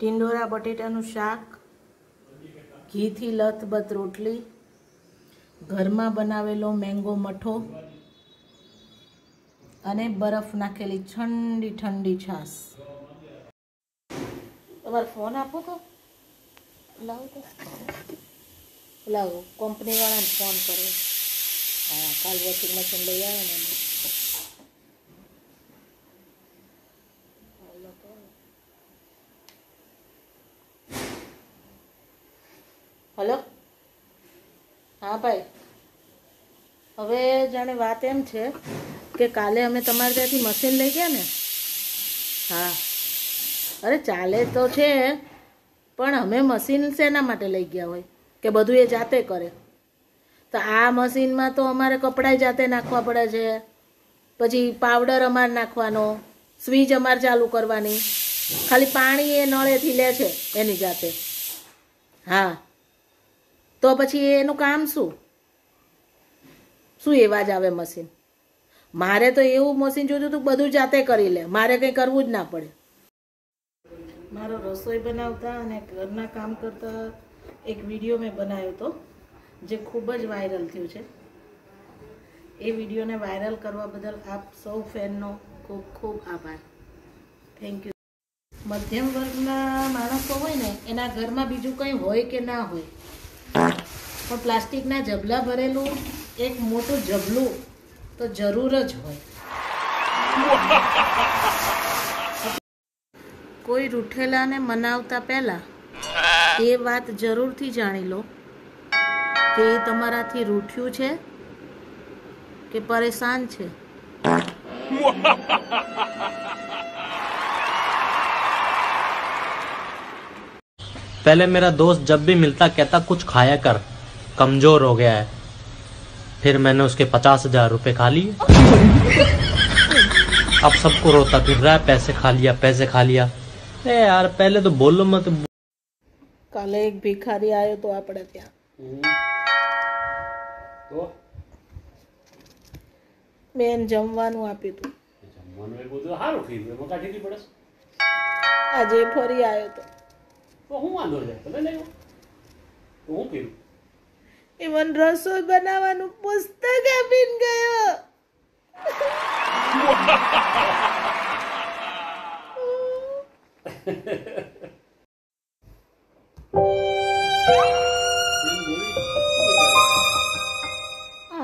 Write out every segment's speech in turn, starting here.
ટીંડોરા બટેટાનું શાક, ઘીથી લથબથ રોટલી, ઘરમાં બનાવેલો મેંગો મઠો અને બરફ નાખેલી ઠંડી ઠંડી છાશ. તમારો ફોન આપો તો. લાવો લાવો, કંપનીવાળાને ફોન કર્યો. હા, કાલ વોશિંગ મશીન લઈ આવે ને એમને. હાલો તો. હલો? હા ભાઈ. હવે જાણે વાત એમ છે કે કાલે અમે તમારે ત્યાંથી મશીન લઈ ગયા ને? હા. અરે ચાલે તો છે, પણ અમે મશીન શેના માટે લઈ ગયા હોય? કે બધું એ જાતે કરે? તો આ મશીનમાં તો અમારે કપડાં જાતે નાખવા પડે છે. પછી પાવડર અમારે નાખવાનો સ્વીચ અમારે ચાલુ કરવાની. ખાલી પાણી એ નળેથી લે છે એની જાતે. હા. તો પછી એનું કામ શું? શું એવા જ આવે મશીન? મારે તો એવું મશીન જોતું હતું બધું જાતે કરી લે. મારે કંઈ કરવું જ ના પડે. મારો રસોઈ બનાવતા અને ઘરના કામ કરતા એક વીડિયો મેં બનાવ્યો હતો, જે ખૂબ જ વાયરલ થયું છે. એ વિડીયોને વાયરલ કરવા બદલ આપ સૌ ફેનનો ખૂબ ખૂબ આભાર. થેન્ક યુ મધ્યમ વર્ગના માણસો હોય ને, એના ઘરમાં બીજું કંઈ હોય કે ના હોય પણ પ્લાસ્ટિકના જબલા ભરેલું, એક મોટું જબલું તો જરૂર જ હોય. કોઈ રૂઠેલાને મનાવતા પહેલા એ વાત જરૂરથી જાણી લો કે એ તમારાથી રૂઠ્યું છે કે પરેશાન છે. पहले मेरा दोस्त जब भी मिलता कहता कुछ खाया कर कमजोर हो गया है फिर मैंने उसके पचास हजार रुपये खा लिए अब सबको रोता फिर रहा है पैसे खा लिया पैसे खा लिया ए यार पहले तो बोलो मत કાલે એક ભિખારી આવ્યો તો આપણે ત્યાં તો બેન જમવાનું આપ્યું હતું જમવાનું એ બધું સારું ખીરું એમાં કાઢી દી પડે આજે ફરી આવ્યો તો તો હું વાંધો છે તમે લઈ તો હું પીરું એ મન રસોઈ બનાવવાનું પુસ્તક આપીને ગયો.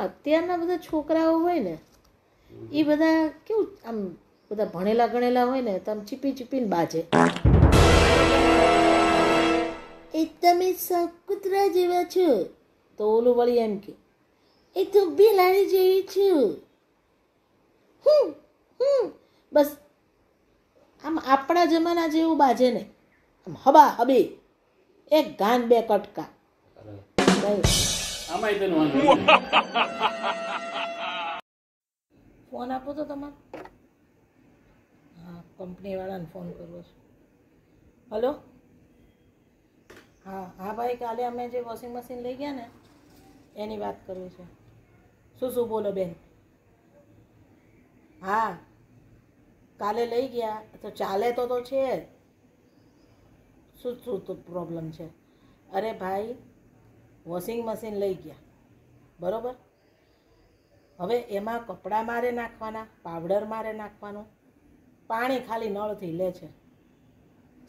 અત્યારના બધા છોકરાઓ હોય ને એ બધા કેવું આમ બધા ભણેલા ગણેલા હોય ને, તો આમ ચીપી ચીપીને બાજે. તમે સૌ કૂતરા જેવા છો? તો ઓલું વળી એમ કે. એ તો બિલાડી જેવી છું. હમ હમ બસ. આમ આપણા જમાના જેવું બાજે ને આમ હબા હબે. એક ગાન બે કટકા. ફોન આપો તો તમારે. હા કંપનીવાળાને ફોન કરવો છે. હલો? હા હા ભાઈ, કાલે અમે જે વોશિંગ મશીન લઈ ગયા ને, એની વાત કરવી છે. શું શું બોલો બેન? હા, કાલે લઈ ગયા, તો ચાલે તો તો છે. શું શું તો પ્રોબ્લેમ છે? અરે ભાઈ વોશિંગ મશીન લઈ ગયા, બરાબર? હવે એમાં કપડાં મારે નાખવાના પાવડર મારે નાખવાનું, પાણી ખાલી નળથી લે છે.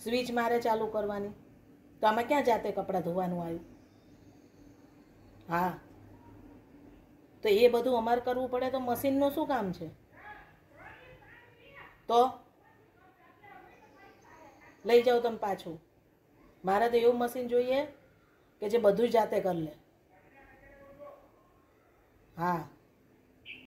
સ્વિચ મારે ચાલુ કરવાની. તો આમાં ક્યાં જાતે કપડાં ધોવાનું આવ્યું? હા. તો એ બધું અમારે કરવું પડે તો મશીનનું શું કામ છે? તો? લઈ જાઓ તમે પાછું. મારે તો એવું મશીન જોઈએ કે જે બધું જાતે કરી લે. હા.